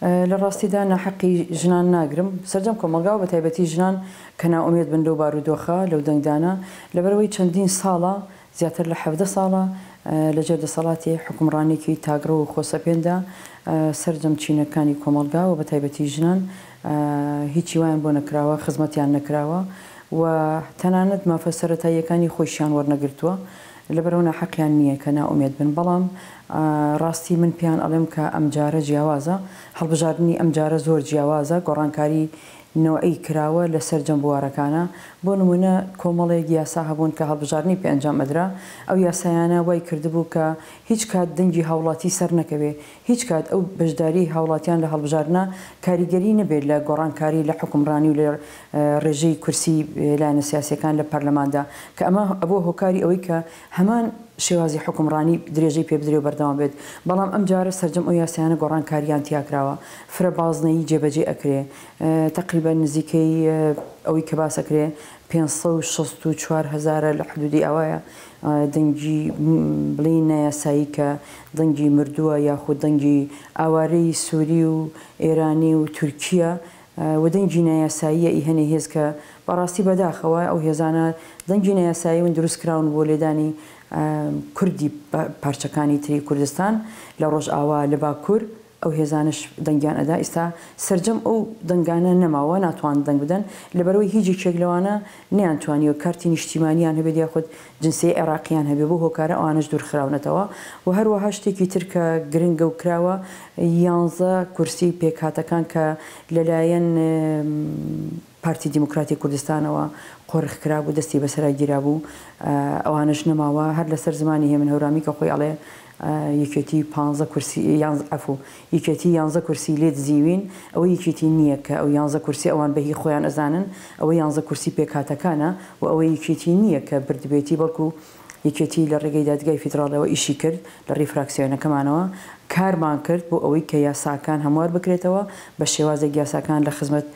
لە ڕاستیدا ناحەقی ژنان ناگرم، سەرجەم کۆمەڵگا و بەتایبەتی ژنان کە نائومێد بن لەو بارودۆخە، لەو دەنگدانە، لەبەرئەوەی چەندین ساڵە، زیاتر لە حەڤدە ساڵە لە ژێر دەسەڵاتی حوکمڕانیەکی تاکڕەو و خۆسەپێندا، سەرجەم چینەکانی کۆمەڵگا و بەتایبەتی ژنان هیچی وایان بۆ نەکراوە، خزمەتیان نەکراوە و تەنانەت مافە سەرەتاییەکانی خۆیشیان وەرنەگرتووە، لەبەرئەوە ناحەقیان نییە کە نائومێد بن، بەڵام ڕاستی من پێیان ئەڵێم کە ئەمجارە جیاوازە، هەڵبژاردنی ئەمجارە زۆر جیاوازە، گۆڕانکاری نەوعی کراوە لە سەرجەم بوارەکانا، بۆ نموونە کۆمەڵێک یاسا هەبوون کە هەڵبژاردنی پێ ئەنجام ئەدرا، ئەو یاسایانە وای کردبوو کە هیچ کات دەنگی هاوڵاتی سەرنەکەوێ، هیچ کات ئەو بەشداریی هاوڵاتیان لە هەڵبژاردنە کاریگەری نەبێت لە گۆڕانکاری لە حوکمڕانی و لە رێژەی کورسی لایەنە سیاسییەکان لە پەرلەماندا کە ئەمە ئەبووە هۆکاری ئەوەی کە هەمان شێوازی حوکمڕانی درێژەی پێ بدرێ و بەردەوام بێت بەڵام ئەمجارە سەرجەم ئەو یاسایانە گۆڕانکارییان تیا کراوە فرە بازنەیی جێبەجێ ئەکرێ تەقریبەن نزیکەی ئەوەی کە باس ئەکرێ پێنج سەد و شەست و چوار هەزارە لە حدوودی ئاوایە دەنگی بڵێی نایاسایی کە دەنگی مردووە یاخود دەنگی ئاوارەی سوری و ئێرانی و تورکیە و دەنگی نایاساییە ئی هەنێ هێز کە بەڕاستی بەداخە وە ئەو هێزانە دەنگی نایاسایی ون دروست کراون بۆ لێدانی کوردی پارچەکانی تری کوردستان لە ڕۆژئاوا لە باکور ئەو هێزانەش دەنگیان ئەدا ئیستا سەرجەم ئەو دەنگانە نەماوە ناتوان دەنگ بدەن لەبەرەوەی هیچ یەکێک لەوانە نەیان توانیوە کارتی نیشتیمانیان هەبێت یاخود جنسیەی عێراقیان هەبێت بەو هۆکارە ئەوانەش دورخراونەتەوە وە هەروەها شتێکی تر کە گرنگە و کراوە یانزە کورسی پێکهاتەکان کە لەلایەن پارتی دیموکراتی کوردستانەوە قۆرخ کرابوو دەستی بەسەرا گیرابوو ئەوانەش نەماوە هەر لەسەر زمانی هێمن هەورامی کە خۆی ئەڵێ یەکێتی پانزە کورسی یان عەفو یەکێتی یانزە کورسی لێ دزیوین ئەوە یەکێتی نییە کە ئەو یانزە کورسی ئەوان بەهی خۆیان ئەزانن ئەوە یانزە کورسی پێکهاتەکانە و ئەوە یەکێتی نییە کە بردبێتی بەڵکو یەکێتی لە ڕێگەی دادگای فیدراڵیەوە ئیشی کرد لە ڕێی فراکسیۆنەکەمانەوە کارمان کرد بۆ ئەوەی کە یاساکان هەموار بکرێتەوە بە شێوازێک یاساکان لە خزمەت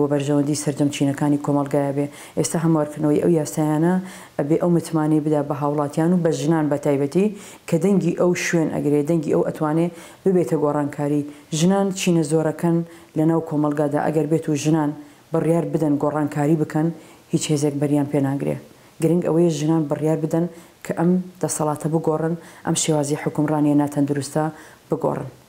و بەرژەوەندی سەرجەم چینەکانی کۆمەڵگایە بێ، ئێستا هەموارکردنەوەی ئەو یاسایانە ئەبێ ئەو متمانەی بدا بە هاوڵاتیان و بە ژنان بە تایبەتی کە دەنگی ئەو شوێن ئەگرێ، دەنگی ئەو ئەتوانێ ببێتە گۆڕانکاری، ژنان چینە زۆرەکەن لە ناو کۆمەڵگادا ئەگەر بێت و ژنان بڕیار بدەن گۆڕانکاری بکەن هیچ هێزێک بەریان پێ ناگرێ، گرنگ ئەوەیە ژنان بڕیار بدەن کە ئەم دەسەڵاتە بگۆڕن، ئەم شێوازی حوکمڕانیە ناتەندروستە بگۆڕن.